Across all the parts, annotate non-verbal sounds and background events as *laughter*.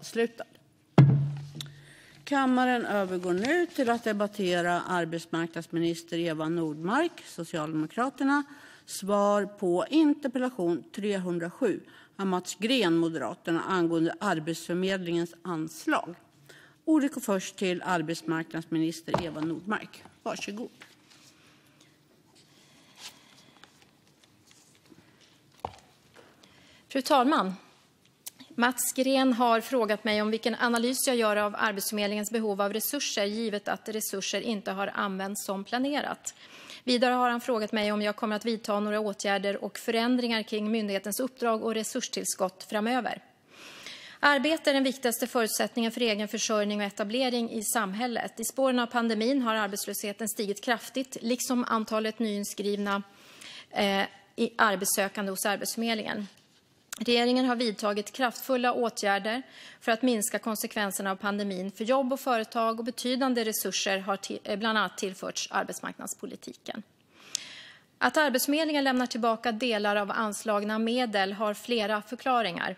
avslutad. Kammaren övergår nu till att debattera arbetsmarknadsminister Eva Nordmark, Socialdemokraterna, svar på interpellation 307 av Mats Green, Moderaterna, angående Arbetsförmedlingens anslag. Ordet går först till arbetsmarknadsminister Eva Nordmark. Varsågod. Fru talman! Mats Green har frågat mig om vilken analys jag gör av Arbetsförmedlingens behov av resurser givet att resurser inte har använts som planerat. Vidare har han frågat mig om jag kommer att vidta några åtgärder och förändringar kring myndighetens uppdrag och resurstillskott framöver. Arbete är den viktigaste förutsättningen för egen försörjning och etablering i samhället. I spåren av pandemin har arbetslösheten stigit kraftigt, liksom antalet nyinskrivna eh, arbetssökande hos Arbetsförmedlingen. Regeringen har vidtagit kraftfulla åtgärder för att minska konsekvenserna av pandemin för jobb och företag och betydande resurser har eh, bland annat tillförts arbetsmarknadspolitiken. Att Arbetsförmedlingen lämnar tillbaka delar av anslagna medel har flera förklaringar.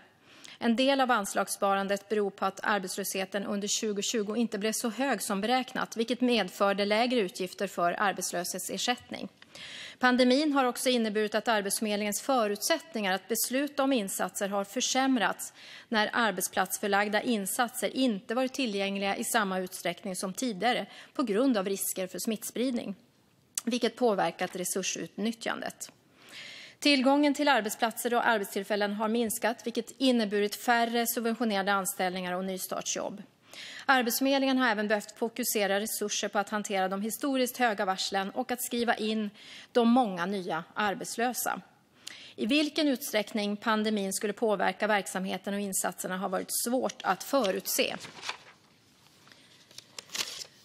En del av anslagssparandet beror på att arbetslösheten under 2020 inte blev så hög som beräknat, vilket medförde lägre utgifter för arbetslöshetsersättning. Pandemin har också inneburit att Arbetsförmedlingens förutsättningar att besluta om insatser har försämrats när arbetsplatsförlagda insatser inte varit tillgängliga i samma utsträckning som tidigare på grund av risker för smittspridning, vilket påverkat resursutnyttjandet. Tillgången till arbetsplatser och arbetstillfällen har minskat, vilket inneburit färre subventionerade anställningar och nystartsjobb. Arbetsförmedlingen har även behövt fokusera resurser på att hantera de historiskt höga varslen och att skriva in de många nya arbetslösa. I vilken utsträckning pandemin skulle påverka verksamheten och insatserna har varit svårt att förutse.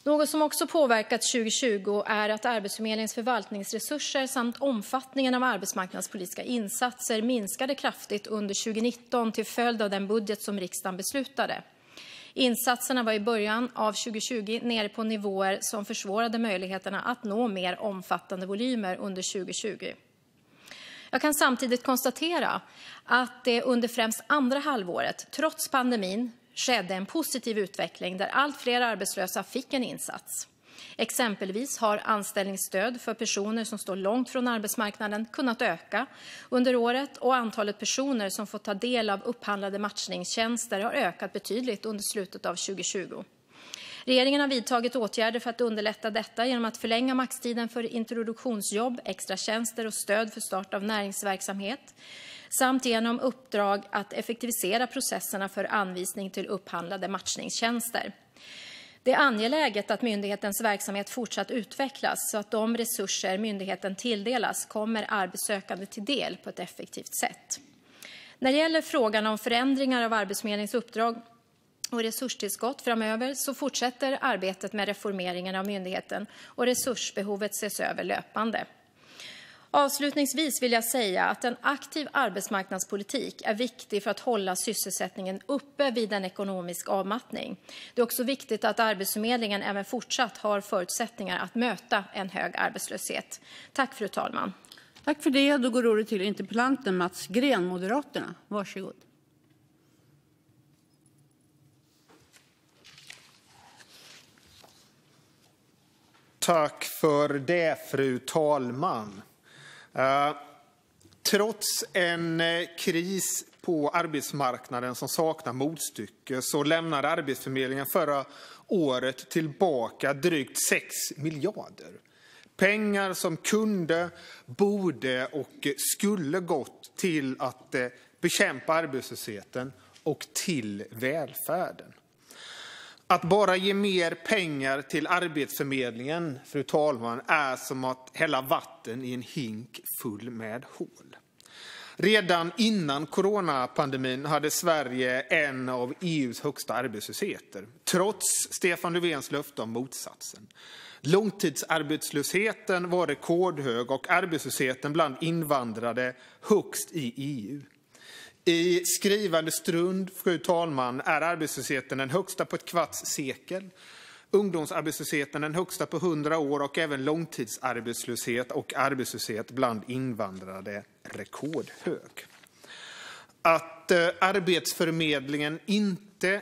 Något som också påverkat 2020 är att Arbetsförmedlingens förvaltningsresurser samt omfattningen av arbetsmarknadspolitiska insatser minskade kraftigt under 2019 till följd av den budget som riksdagen beslutade. Insatserna var i början av 2020 nere på nivåer som försvårade möjligheterna att nå mer omfattande volymer under 2020. Jag kan samtidigt konstatera att det under främst andra halvåret, trots pandemin, skedde en positiv utveckling där allt fler arbetslösa fick en insats. Exempelvis har anställningsstöd för personer som står långt från arbetsmarknaden kunnat öka under året och antalet personer som fått ta del av upphandlade matchningstjänster har ökat betydligt under slutet av 2020. Regeringen har vidtagit åtgärder för att underlätta detta genom att förlänga maxtiden för introduktionsjobb, extratjänster och stöd för start av näringsverksamhet samt genom uppdrag att effektivisera processerna för anvisning till upphandlade matchningstjänster. Det är angeläget att myndighetens verksamhet fortsatt utvecklas så att de resurser myndigheten tilldelas kommer arbetssökande till del på ett effektivt sätt. När det gäller frågan om förändringar av Arbetsförmedlingens uppdrag och resurstillskott framöver så fortsätter arbetet med reformeringen av myndigheten och resursbehovet ses över löpande. Avslutningsvis vill jag säga att en aktiv arbetsmarknadspolitik är viktig för att hålla sysselsättningen uppe vid en ekonomisk avmattning. Det är också viktigt att Arbetsförmedlingen även fortsatt har förutsättningar att möta en hög arbetslöshet. Tack, fru talman. Tack för det. Då går ordet till interpellanten Mats Green, Moderaterna. Varsågod. Tack för det, fru talman. Eh, trots en eh, kris på arbetsmarknaden som saknar motstycke så lämnade Arbetsförmedlingen förra året tillbaka drygt 6 miljarder. Pengar som kunde, borde och skulle gått till att eh, bekämpa arbetslösheten och till välfärden. Att bara ge mer pengar till Arbetsförmedlingen, fru talman, är som att hälla vatten i en hink full med hål. Redan innan coronapandemin hade Sverige en av EUs högsta arbetslösheter, trots Stefan Löfvens löfte om motsatsen. Långtidsarbetslösheten var rekordhög och arbetslösheten bland invandrare högst i EU. I skrivande stund, fru talman, är arbetslösheten den högsta på ett kvarts sekel. Ungdomsarbetslösheten den högsta på hundra år och även långtidsarbetslöshet och arbetslöshet bland invandrade rekordhög. Att eh, Arbetsförmedlingen inte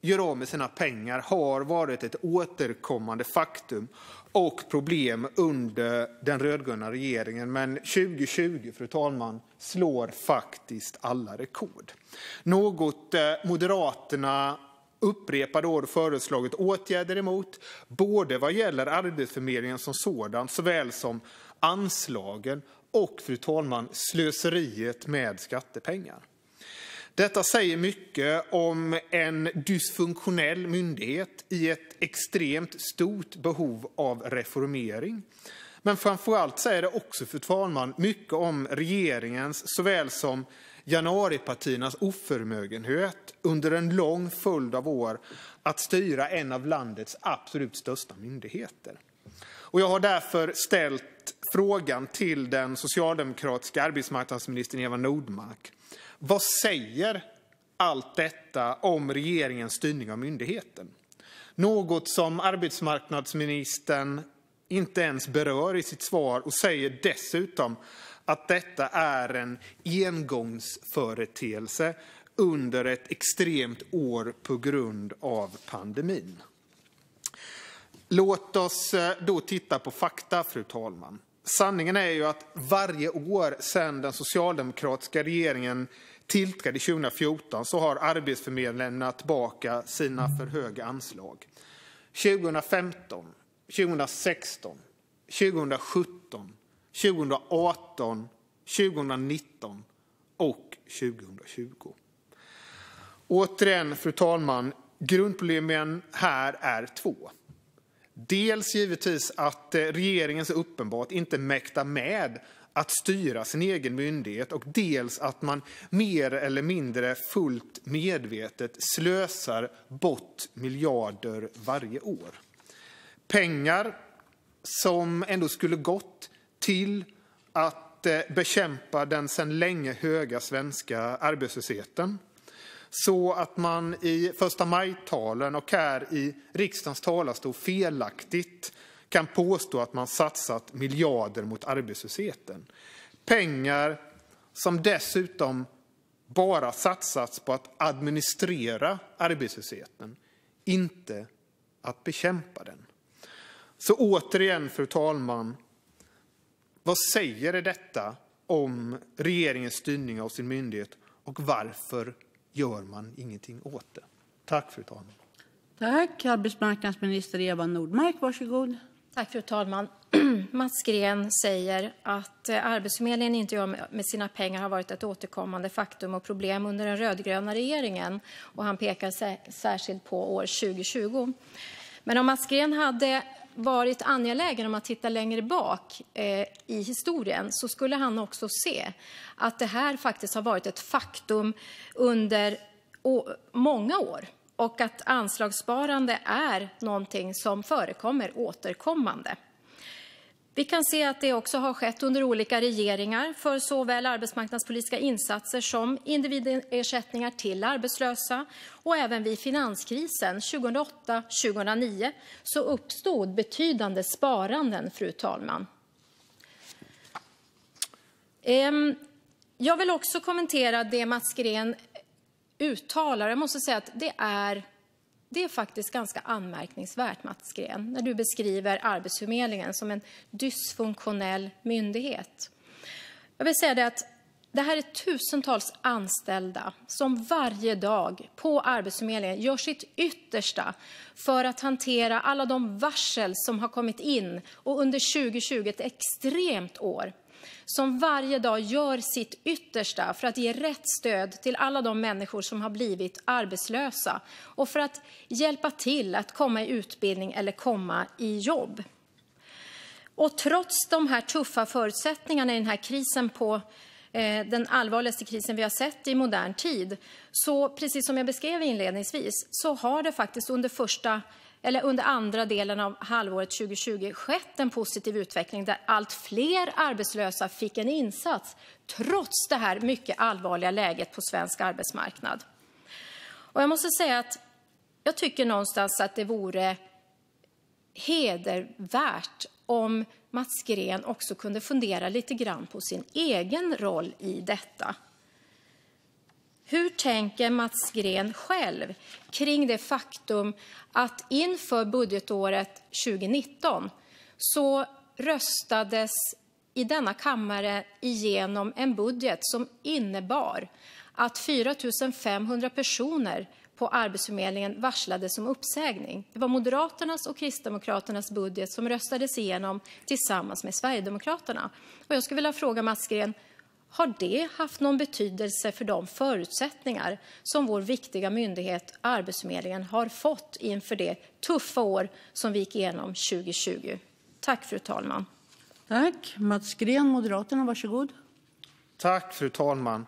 gör av med sina pengar har varit ett återkommande faktum och problem under den rödgröna regeringen. Men 2020, fru talman, slår faktiskt alla rekord. Något eh, Moderaterna upprepade år föreslagit åtgärder emot, både vad gäller Arbetsförmedlingen som sådan såväl som anslagen och, fru talman, slöseriet med skattepengar. Detta säger mycket om en dysfunktionell myndighet i ett extremt stort behov av reformering. Men framför allt säger det också, fru talman, mycket om regeringens såväl som januaripartiernas oförmögenhet under en lång följd av år att styra en av landets absolut största myndigheter. Och jag har därför ställt frågan till den socialdemokratiska arbetsmarknadsministern Eva Nordmark. Vad säger allt detta om regeringens styrning av myndigheten? Något som arbetsmarknadsministern inte ens berör i sitt svar och säger dessutom att detta är en engångsföreteelse under ett extremt år på grund av pandemin. Låt oss eh, då titta på fakta, fru talman. Sanningen är ju att varje år sedan den socialdemokratiska regeringen tillträdde 2014 så har Arbetsförmedlingen lämnat tillbaka sina för höga anslag. 2015, 2016, 2017, 2018, 2019 och 2020. Återigen, fru talman, grundproblemen här är två. Dels givetvis att eh, regeringen så uppenbart inte mäktar med att styra sin egen myndighet och dels att man mer eller mindre fullt medvetet slösar bort miljarder varje år. Pengar som ändå skulle gått till att eh, bekämpa den sedan länge höga svenska arbetslösheten så att man i första maj-talen och här i riksdagens talarstol felaktigt kan påstå att man satsat miljarder mot arbetslösheten. Pengar som dessutom bara satsats på att administrera arbetslösheten, inte att bekämpa den. Så återigen, fru talman, vad säger detta om regeringens styrning av sin myndighet och varför gör man ingenting åt det? Tack, fru talman. Tack. Arbetsmarknadsminister Eva Nordmark, varsågod. Tack, fru talman. *clears throat* Mats Green säger att eh, Arbetsförmedlingen inte gör med sina pengar har varit ett återkommande faktum och problem under den rödgröna regeringen. Och han pekar särskilt på år 2020. Men om Mats Green hade varit angelägen om att titta längre bak eh, i historien så skulle han också se att det här faktiskt har varit ett faktum under många år och att anslagssparande är någonting som förekommer återkommande. Vi kan se att det också har skett under olika regeringar för såväl arbetsmarknadspolitiska insatser som individersättningar till arbetslösa. Och även vid finanskrisen 2008-2009 så uppstod betydande sparanden, fru talman. Ehm, jag vill också kommentera det Mats Green uttalar. Jag måste säga att det är det är faktiskt ganska anmärkningsvärt, Mats Green, när du beskriver Arbetsförmedlingen som en dysfunktionell myndighet. Jag vill säga det att det här är tusentals anställda som varje dag på Arbetsförmedlingen gör sitt yttersta för att hantera alla de varsel som har kommit in och under 2020, ett extremt år, som varje dag gör sitt yttersta för att ge rätt stöd till alla de människor som har blivit arbetslösa och för att hjälpa till att komma i utbildning eller komma i jobb. Och trots de här tuffa förutsättningarna i den här krisen på eh, den allvarligaste krisen vi har sett i modern tid, så precis som jag beskrev inledningsvis, så har det faktiskt under första eller under andra delen av halvåret 2020 skett en positiv utveckling där allt fler arbetslösa fick en insats trots det här mycket allvarliga läget på svensk arbetsmarknad. Och jag måste säga att jag tycker någonstans att det vore hedervärt om Mats Green också kunde fundera lite grann på sin egen roll i detta. Hur tänker Mats Green själv kring det faktum att inför budgetåret 2019 så röstades i denna kammare igenom en budget som innebar att 4 500 personer på Arbetsförmedlingen varslades om uppsägning. Det var Moderaternas och Kristdemokraternas budget som röstades igenom tillsammans med Sverigedemokraterna. Och jag skulle vilja fråga Mats Green, har det haft någon betydelse för de förutsättningar som vår viktiga myndighet Arbetsförmedlingen har fått inför det tuffa år som vi gick igenom 2020? Tack, fru talman. Tack. Mats Green, Moderaterna, varsågod. Tack, fru talman.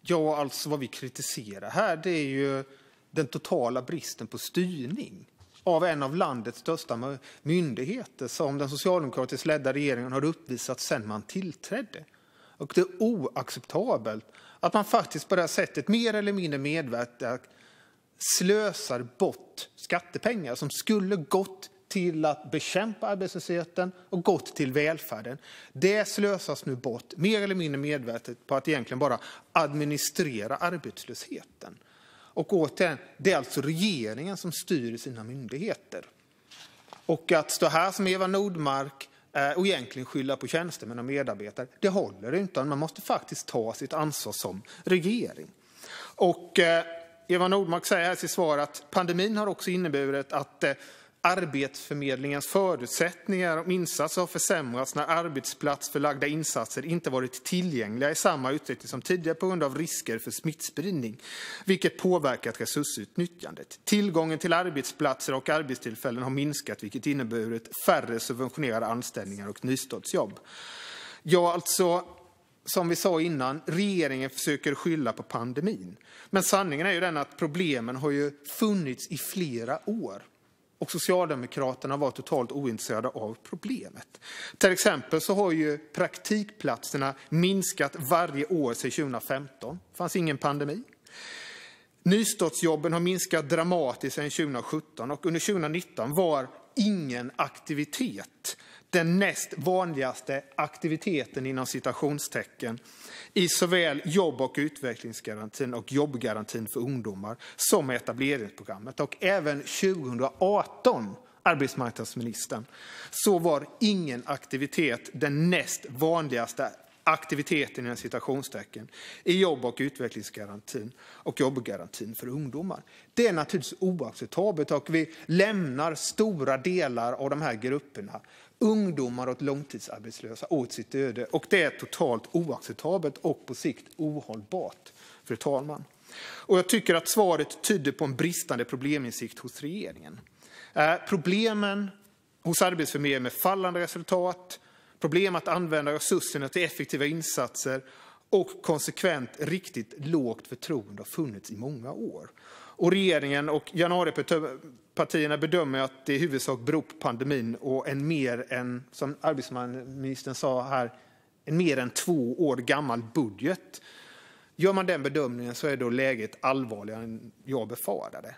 Ja, alltså vad vi kritiserar här det är ju den totala bristen på styrning av en av landets största myndigheter som den socialdemokratiskt ledda regeringen har uppvisat sedan man tillträdde. Och det är oacceptabelt att man faktiskt på det här sättet mer eller mindre medvetet slösar bort skattepengar som skulle gått till att bekämpa arbetslösheten och gått till välfärden. Det slösas nu bort mer eller mindre medvetet på att egentligen bara administrera arbetslösheten. Och återigen, det är alltså regeringen som styr sina myndigheter. Och att stå här som Eva Nordmark Eh, och egentligen skylla på tjänstemän och medarbetare, det håller inte. Man måste faktiskt ta sitt ansvar som regering. Och eh, Eva Nordmark säger här i sitt svar att pandemin har också inneburit att eh, Arbetsförmedlingens förutsättningar om insatser har försämrats när arbetsplatsförlagda insatser inte varit tillgängliga i samma utsträckning som tidigare på grund av risker för smittspridning, vilket påverkat resursutnyttjandet. Tillgången till arbetsplatser och arbetstillfällen har minskat, vilket inneburit färre subventionerade anställningar och nystartsjobb. Ja, alltså som vi sa innan, regeringen försöker skylla på pandemin. Men sanningen är ju den att problemen har ju funnits i flera år och Socialdemokraterna var totalt ointresserade av problemet. Till exempel så har ju praktikplatserna minskat varje år sedan 2015. Det fanns ingen pandemi. Nystartsjobben har minskat dramatiskt sedan 2017 och under 2019 var ingen aktivitet den näst vanligaste aktiviteten inom citationstecken i såväl jobb och utvecklingsgarantin och jobbgarantin för ungdomar som etableringsprogrammet. Och även 2018, arbetsmarknadsministern, så var ingen aktivitet den näst vanligaste aktiviteten inom citationstecken i jobb och utvecklingsgarantin och jobbgarantin för ungdomar. Det är naturligtvis oacceptabelt och vi lämnar stora delar av de här grupperna ungdomar och långtidsarbetslösa åt sitt öde. Och det är totalt oacceptabelt och på sikt ohållbart, fru talman. Och jag tycker att svaret tyder på en bristande probleminsikt hos regeringen. Eh, problemen hos Arbetsförmedlingen med fallande resultat, problem att använda resurserna till effektiva insatser och konsekvent riktigt lågt förtroende har funnits i många år. Och regeringen och Partierna bedömer att det i huvudsak beror på pandemin och en mer än, som arbetsmarknadsministern sa här, en mer än två år gammal budget. Gör man den bedömningen så är då läget allvarligare än jag befarade.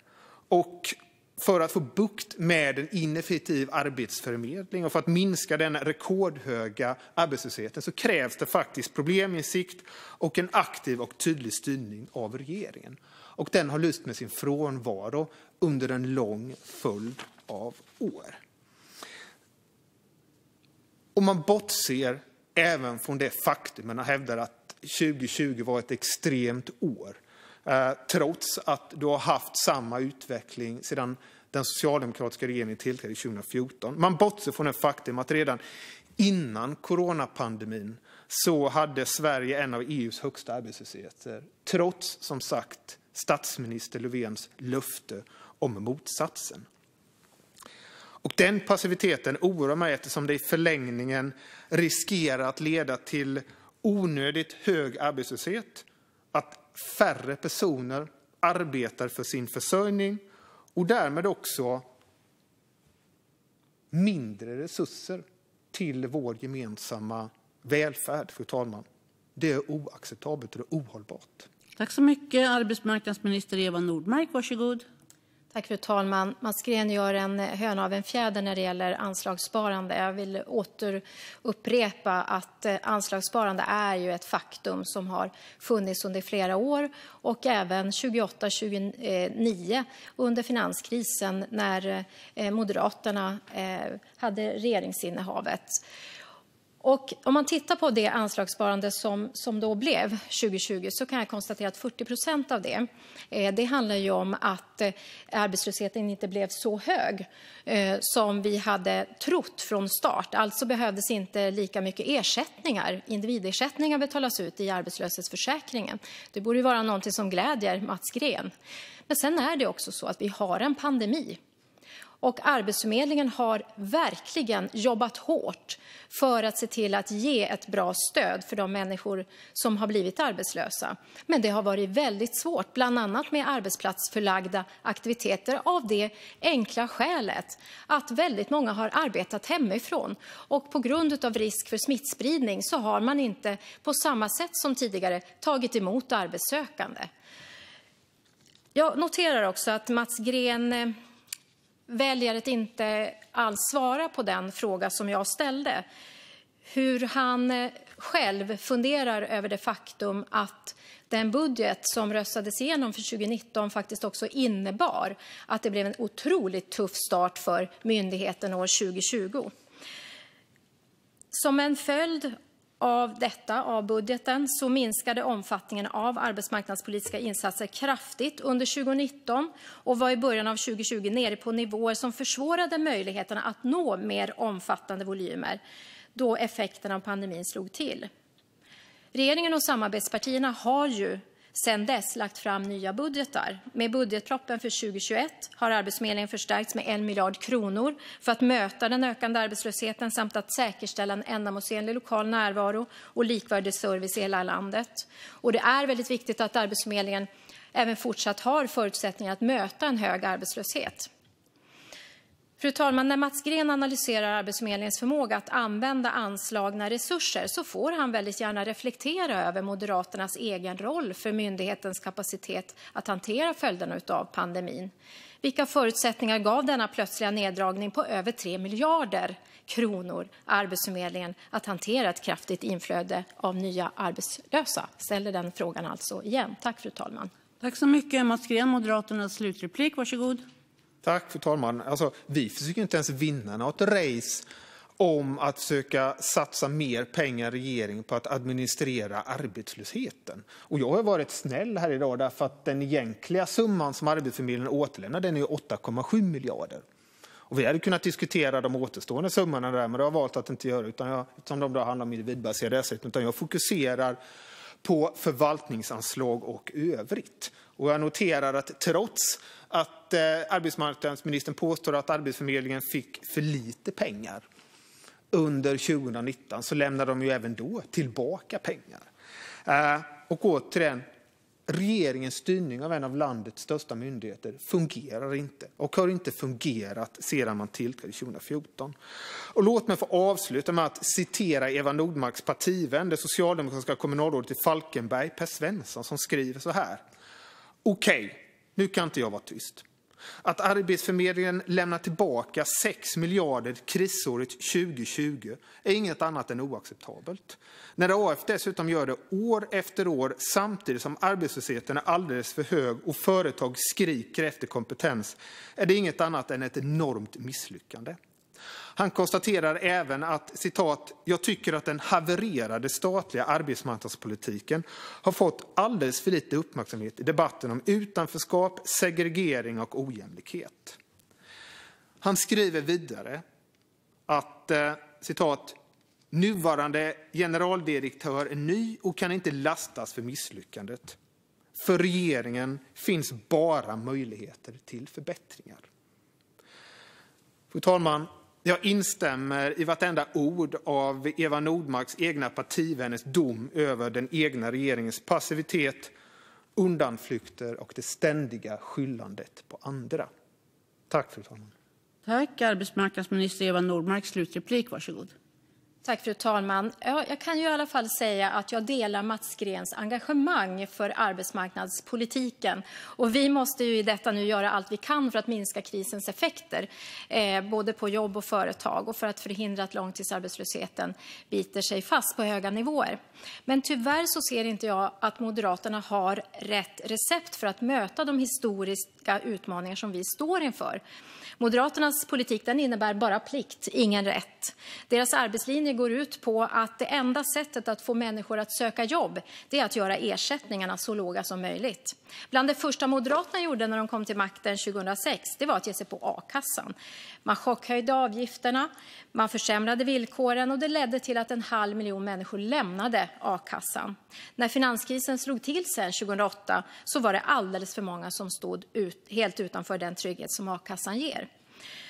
Och för att få bukt med en ineffektiv arbetsförmedling och för att minska den rekordhöga arbetslösheten så krävs det faktiskt probleminsikt och en aktiv och tydlig styrning av regeringen och den har lyst med sin frånvaro under en lång följd av år. Och man bortser även från det faktum man hävdar att 2020 var ett extremt år. Eh, trots att du har haft samma utveckling sedan den socialdemokratiska regeringen tillträdde 2014. Man bortser från det faktum att redan innan coronapandemin så hade Sverige en av EUs högsta arbetslösheter. Trots, som sagt, statsminister Löfvens löfte om motsatsen. Och den passiviteten oroar mig eftersom det i förlängningen riskerar att leda till onödigt hög arbetslöshet, att färre personer arbetar för sin försörjning och därmed också mindre resurser till vår gemensamma välfärd, fru talman. Det är oacceptabelt och det är ohållbart. Tack så mycket. Arbetsmarknadsminister Eva Nordmark, varsågod. Tack, fru talman. Mats Green gör en eh, höna av en fjäder när det gäller anslagssparande. Jag vill återupprepa att eh, anslagssparande är ju ett faktum som har funnits under flera år och även 2008-2009 eh, under finanskrisen när Moderaterna hade regeringsinnehavet. Och om man tittar på det anslagssparande som, som då blev 2020 så kan jag konstatera att 40 procent av det, eh, det handlar ju om att eh, arbetslösheten inte blev så hög eh, som vi hade trott från start. Alltså behövdes inte lika mycket ersättningar, individersättningar betalas ut i arbetslöshetsförsäkringen. Det borde ju vara någonting som glädjer Mats Green. Men sen är det också så att vi har en pandemi och Arbetsförmedlingen har verkligen jobbat hårt för att se till att ge ett bra stöd för de människor som har blivit arbetslösa. Men det har varit väldigt svårt, bland annat med arbetsplatsförlagda aktiviteter av det enkla skälet att väldigt många har arbetat hemifrån och på grund av risk för smittspridning så har man inte på samma sätt som tidigare tagit emot arbetssökande. Jag noterar också att Mats Green eh, väljer att inte alls svara på den fråga som jag ställde. Hur han eh, själv funderar över det faktum att den budget som röstades igenom för 2019 faktiskt också innebar att det blev en otroligt tuff start för myndigheten år 2020. Av detta, av budgeten, så minskade omfattningen av arbetsmarknadspolitiska insatser kraftigt under 2019 och var i början av 2020 nere på nivåer som försvårade möjligheterna att nå mer omfattande volymer då effekterna av pandemin slog till. Regeringen och samarbetspartierna har ju sedan dess lagt fram nya budgetar. Med budgetproppen för 2021 har Arbetsförmedlingen förstärkts med 1 miljard kronor för att möta den ökande arbetslösheten samt att säkerställa en ändamålsenlig lokal närvaro och likvärdig service i hela landet. Och det är väldigt viktigt att Arbetsförmedlingen även fortsatt har förutsättningar att möta en hög arbetslöshet. Fru talman! När Mats Green analyserar Arbetsförmedlingens förmåga att använda anslagna resurser så får han väldigt gärna reflektera över Moderaternas egen roll för myndighetens kapacitet att hantera följderna av pandemin. Vilka förutsättningar gav denna plötsliga neddragning på över 3 miljarder kronor Arbetsförmedlingen att hantera ett kraftigt inflöde av nya arbetslösa? Jag ställer den frågan alltså igen. Fru talman. Alltså, vi försöker inte ens vinna något race om att försöka satsa mer pengar i regeringen på att administrera arbetslösheten. Och jag har varit snäll här idag därför att den egentliga summan som Arbetsförmedlingen återlämnar den är 8,7 miljarder. Och vi hade kunnat diskutera de återstående summorna där, men det har jag valt att inte göra utan jag, eftersom de då handlar om individbaserad ersättning, utan jag fokuserar på förvaltningsanslag och övrigt. Och jag noterar att trots att eh, arbetsmarknadsministern påstår att Arbetsförmedlingen fick för lite pengar under 2019 så de ju även då tillbaka pengar. Eh, och återigen, regeringens styrning av en av landets största myndigheter fungerar inte och har inte fungerat sedan man tillträdde 2014. Och låt mig få avsluta med att citera Eva Nordmarks partivän, det socialdemokratiska kommunalrådet i Falkenberg, Per Svensson, som skriver så här. Okej, okay, nu kan inte jag vara tyst. Att Arbetsförmedlingen lämnar tillbaka 6 miljarder krisåret 2020 är inget annat än oacceptabelt. När AF dessutom gör det år efter år samtidigt som arbetslösheten är alldeles för hög och företag skriker efter kompetens är det inget annat än ett enormt misslyckande. Han konstaterar även att citat, jag tycker att den havererade statliga arbetsmarknadspolitiken har fått alldeles för lite uppmärksamhet i debatten om utanförskap, segregering och ojämlikhet. Han skriver vidare att eh, citat, nuvarande generaldirektör är ny och kan inte lastas för misslyckandet. För regeringen finns bara möjligheter till förbättringar. Fru talman! Jag instämmer i vartenda ord av Eva Nordmarks egna partivänners dom över den egna regeringens passivitet, undanflykter och det ständiga skyllandet på andra. Tack, fru talman. Tack, arbetsmarknadsminister Eva Nordmark. Slutreplik, varsågod. Tack, fru talman. Ja, jag kan ju i alla fall säga att jag delar Mats Greens engagemang för arbetsmarknadspolitiken. Och vi måste ju i detta nu göra allt vi kan för att minska krisens effekter, eh, både på jobb och företag och för att förhindra att långtidsarbetslösheten biter sig fast på höga nivåer. Men tyvärr så ser inte jag att Moderaterna har rätt recept för att möta de historiska utmaningar som vi står inför. Moderaternas politik den innebär bara plikt, ingen rätt. Deras arbetslinje går ut på att det enda sättet att få människor att söka jobb det är att göra ersättningarna så låga som möjligt. Bland det första Moderaterna gjorde när de kom till makten 2006 det var att ge sig på a-kassan. Man chockhöjde avgifterna, man försämrade villkoren och det ledde till att en halv miljon människor lämnade a-kassan. När finanskrisen slog till sen 2008 så var det alldeles för många som stod ut, helt utanför den trygghet som a-kassan ger.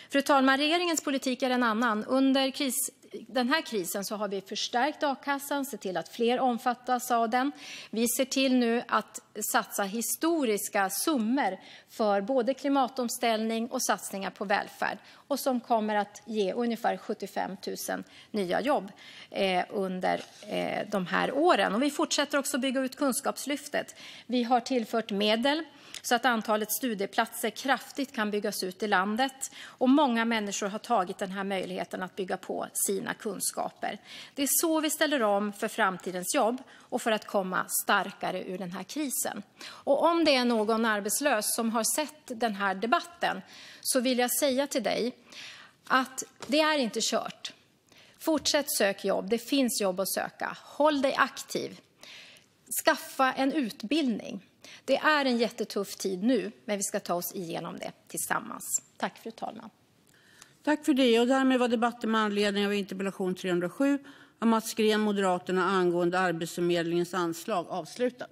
Fru talman! Regeringens politik är en annan. Under kris, den här krisen så har vi förstärkt a-kassan, sett till att fler omfattas av den. Vi ser till nu att satsa historiska summor för både klimatomställning och satsningar på välfärd och som kommer att ge ungefär 75 000 nya jobb eh, under eh, de här åren. Och vi fortsätter också bygga ut Kunskapslyftet. Vi har tillfört medel så att antalet studieplatser kraftigt kan byggas ut i landet. Och många människor har tagit den här möjligheten att bygga på sina kunskaper. Det är så vi ställer om för framtidens jobb och för att komma starkare ur den här krisen. Och om det är någon arbetslös som har sett den här debatten så vill jag säga till dig att det är inte kört. Fortsätt sök jobb. Det finns jobb att söka. Håll dig aktiv. Skaffa en utbildning. Det är en jättetuff tid nu, men vi ska ta oss igenom det tillsammans. Tack, fru talman. Tack för det. Och därmed var debatten med anledning av interpellation 307 av Mats Gren, Moderaterna, angående Arbetsförmedlingens anslag avslutad.